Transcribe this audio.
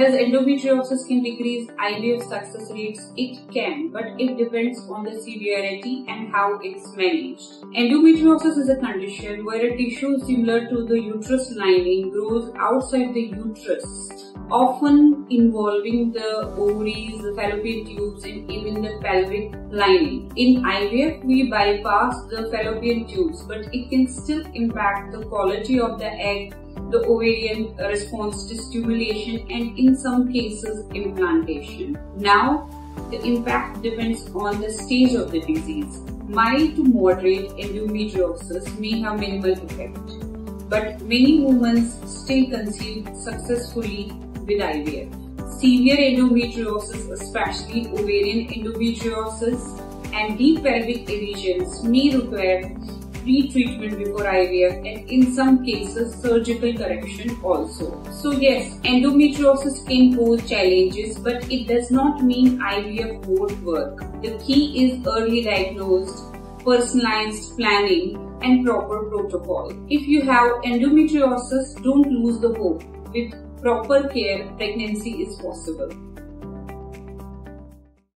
Does endometriosis can decrease IVF success rates? It can, but it depends on the severity and how it's managed. Endometriosis is a condition where a tissue similar to the uterus lining grows outside the uterus, often involving the ovaries, the fallopian tubes, and even the pelvic lining. In IVF, we bypass the fallopian tubes, but it can still impact the quality of the egg the ovarian response to stimulation and in some cases implantation. Now, the impact depends on the stage of the disease. Mild to moderate endometriosis may have minimal effect, but many women still conceive successfully with IVF. Severe endometriosis, especially ovarian endometriosis and deep pelvic lesions may require pre-treatment before IVF and in some cases surgical correction also. So yes, endometriosis can pose challenges but it does not mean IVF won't work. The key is early diagnosed, personalized planning and proper protocol. If you have endometriosis, don't lose the hope. With proper care, pregnancy is possible.